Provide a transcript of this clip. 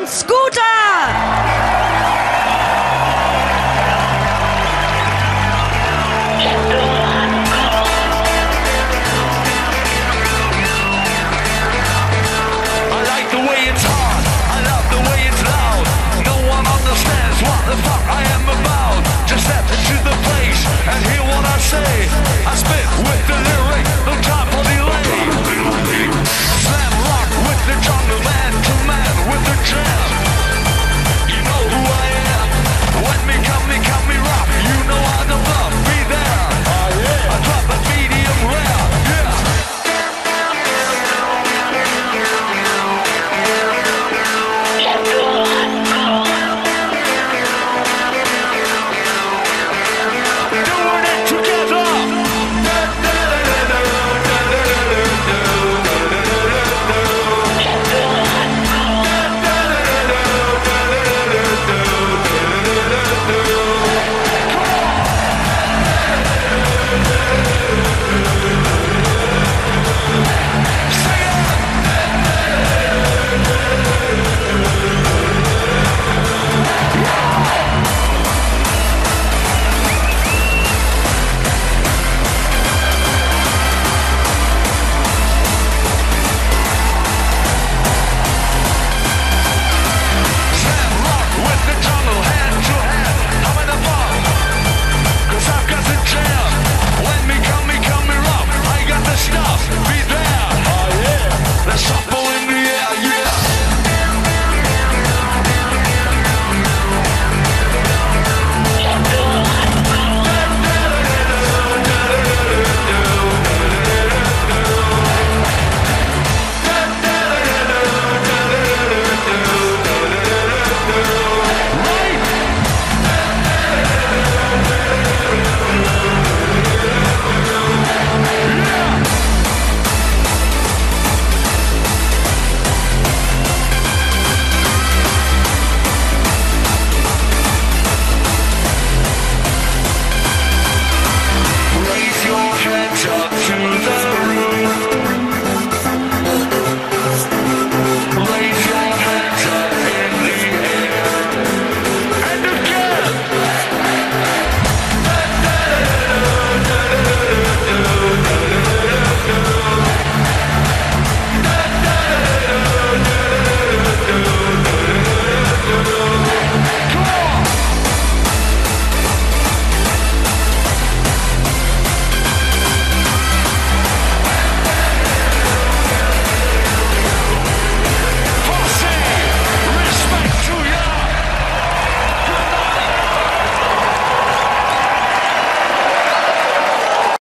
ein Scooter.